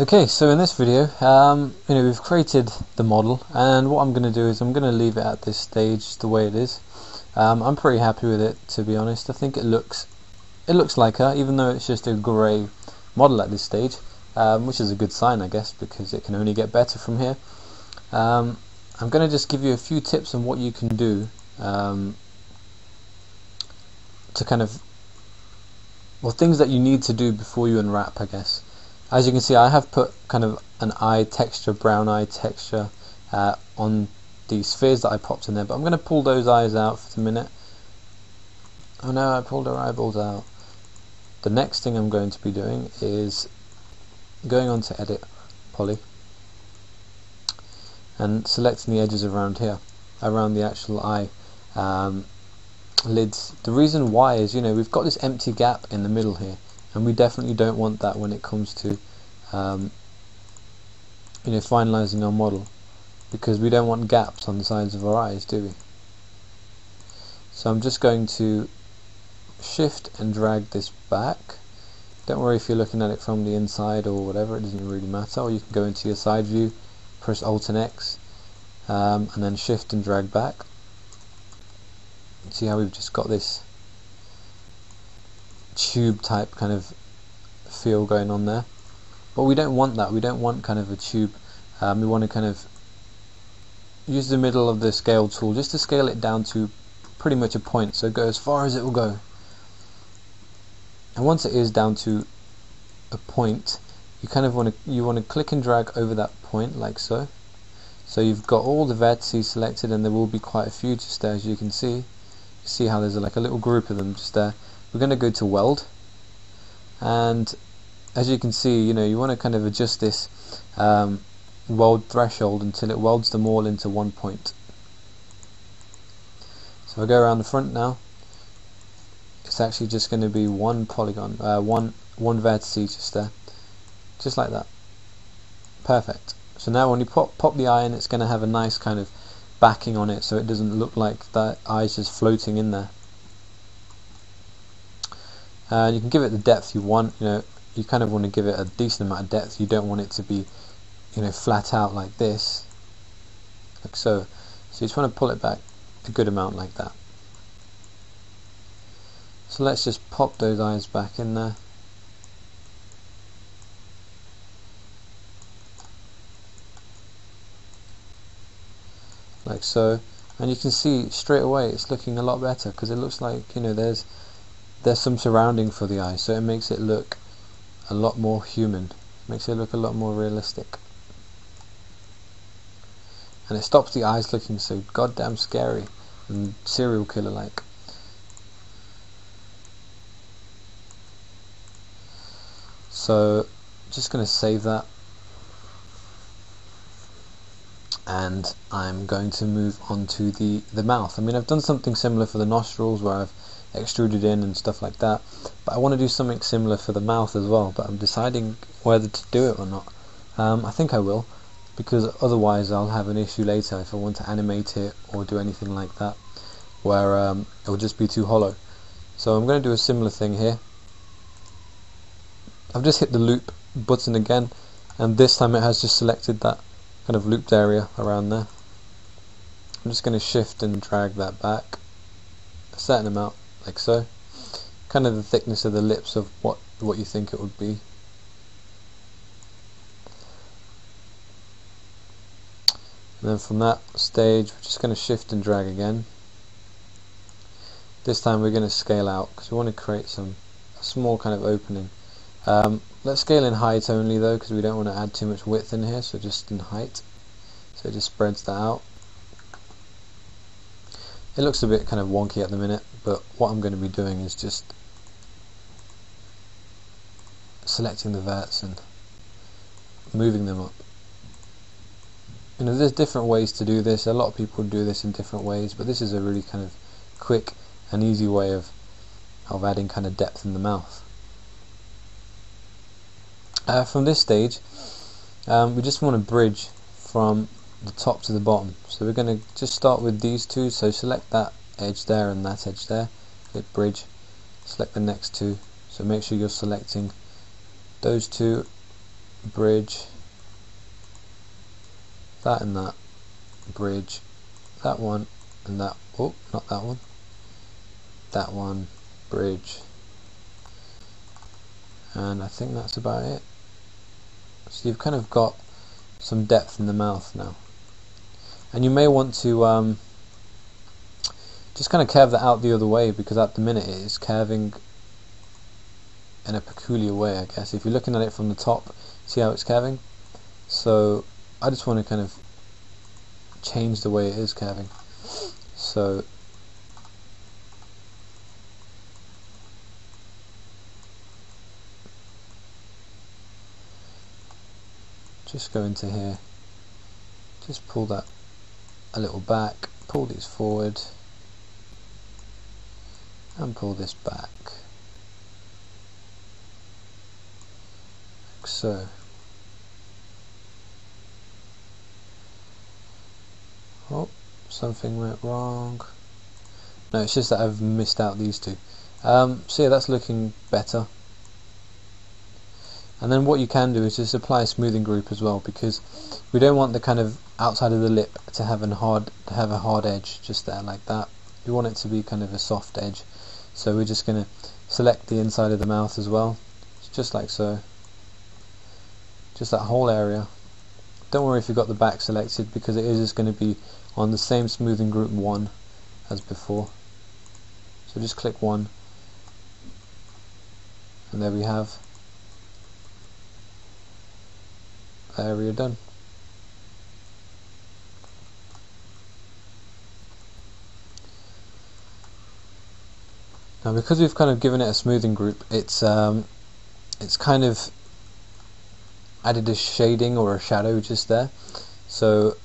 Okay, so in this video, um, you know, we've created the model, and what I'm going to do is I'm going to leave it at this stage the way it is. Um, I'm pretty happy with it, to be honest. I think it looks, it looks like her, even though it's just a grey model at this stage, um, which is a good sign, I guess, because it can only get better from here. Um, I'm going to just give you a few tips on what you can do um, to kind of, well, things that you need to do before you unwrap, I guess as you can see I have put kind of an eye texture, brown eye texture uh, on the spheres that I popped in there but I'm going to pull those eyes out for a minute. Oh no I pulled her eyeballs out. The next thing I'm going to be doing is going on to edit poly and selecting the edges around here around the actual eye um, lids. The reason why is you know we've got this empty gap in the middle here and we definitely don't want that when it comes to um, you know finalizing our model because we don't want gaps on the sides of our eyes do we? So I'm just going to shift and drag this back. Don't worry if you're looking at it from the inside or whatever it doesn't really matter. Or you can go into your side view press alt and X um, and then shift and drag back. See how we've just got this tube type kind of feel going on there. But we don't want that. We don't want kind of a tube. Um, we want to kind of use the middle of the scale tool just to scale it down to pretty much a point. So go as far as it will go. And once it is down to a point you kind of want to you want to click and drag over that point like so. So you've got all the vertices selected and there will be quite a few just there as you can see. You see how there's like a little group of them just there we're going to go to weld. And as you can see you know you want to kind of adjust this um, weld threshold until it welds them all into one point. So if I go around the front now it's actually just going to be one polygon uh, one one vertex just there just like that. Perfect. So now when you pop, pop the eye in it's going to have a nice kind of backing on it so it doesn't look like that eye is just floating in there and you can give it the depth you want you know. You kind of want to give it a decent amount of depth. You don't want it to be you know flat out like this. Like so. So you just want to pull it back a good amount like that. So let's just pop those eyes back in there. Like so. And you can see straight away it's looking a lot better because it looks like you know there's there's some surrounding for the eye so it makes it look a lot more human makes it look a lot more realistic. And it stops the eyes looking so goddamn scary and serial killer like. So just going to save that. And I'm going to move on to the the mouth. I mean I've done something similar for the nostrils where I've extruded in and stuff like that. But I want to do something similar for the mouth as well but I'm deciding whether to do it or not. Um, I think I will because otherwise I'll have an issue later if I want to animate it or do anything like that where um, it will just be too hollow. So I'm going to do a similar thing here. I've just hit the loop button again and this time it has just selected that kind of looped area around there. I'm just going to shift and drag that back a certain amount like so kind of the thickness of the lips of what what you think it would be. And then from that stage we're just going to shift and drag again. This time we're going to scale out because we want to create some a small kind of opening. Um, let's scale in height only though because we don't want to add too much width in here so just in height. So it just spreads that out. It looks a bit kind of wonky at the minute, but what I'm going to be doing is just selecting the verts and moving them up. You know, there's different ways to do this. A lot of people do this in different ways, but this is a really kind of quick and easy way of of adding kind of depth in the mouth. Uh, from this stage, um, we just want to bridge from the top to the bottom so we're going to just start with these two so select that edge there and that edge there hit bridge select the next two so make sure you're selecting those two bridge, that and that, bridge, that one and that, oh, not that one, that one, bridge, and I think that's about it. So you've kind of got some depth in the mouth now. And you may want to um, just kind of curve that out the other way because at the minute it is curving in a peculiar way I guess. If you're looking at it from the top, see how it's curving? So I just want to kind of change the way it is curving. So just go into here just pull that a little back pull these forward and pull this back. Like so. Oh something went wrong. No it's just that I've missed out these two. Um, so yeah that's looking better. And then what you can do is just apply a smoothing group as well because we don't want the kind of outside of the lip to have a hard to have a hard edge just there like that. We want it to be kind of a soft edge so we're just going to select the inside of the mouth as well. Just like so. Just that whole area. Don't worry if you've got the back selected because it is just going to be on the same smoothing group 1 as before. So just click 1 and there we have. Area done. Now because we've kind of given it a smoothing group, it's um, it's kind of added a shading or a shadow just there. So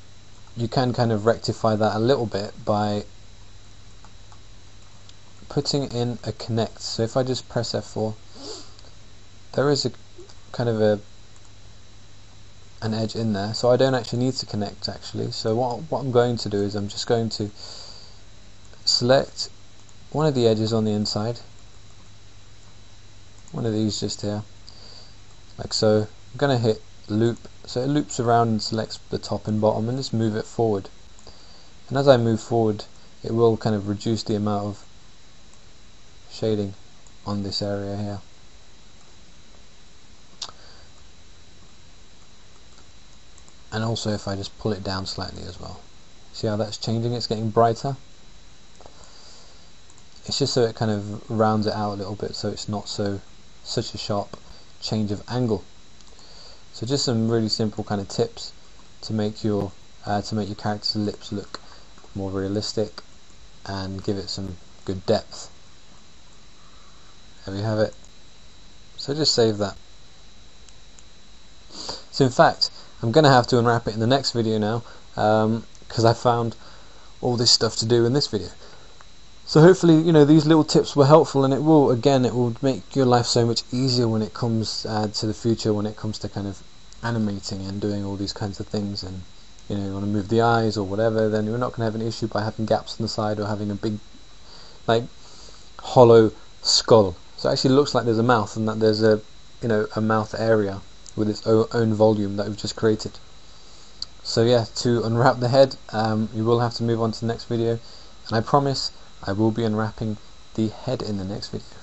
you can kind of rectify that a little bit by putting in a connect. So if I just press F4, there is a kind of a an edge in there so I don't actually need to connect actually so what, what I'm going to do is I'm just going to select one of the edges on the inside. One of these just here. Like so. I'm going to hit loop. So it loops around and selects the top and bottom and just move it forward. And as I move forward it will kind of reduce the amount of shading on this area here. And also if I just pull it down slightly as well. See how that's changing? It's getting brighter it's just so it kind of rounds it out a little bit so it's not so such a sharp change of angle. So just some really simple kind of tips to make your uh, to make your character's lips look more realistic and give it some good depth. There we have it. So just save that. So in fact I'm going to have to unwrap it in the next video now because um, I found all this stuff to do in this video. So hopefully, you know, these little tips were helpful, and it will, again, it will make your life so much easier when it comes uh, to the future, when it comes to kind of animating and doing all these kinds of things, and you know, you want to move the eyes or whatever, then you're not going to have an issue by having gaps on the side or having a big, like, hollow skull. So it actually looks like there's a mouth, and that there's a, you know, a mouth area with its own volume that we've just created. So yeah, to unwrap the head, um, you will have to move on to the next video, and I promise I will be unwrapping the head in the next video.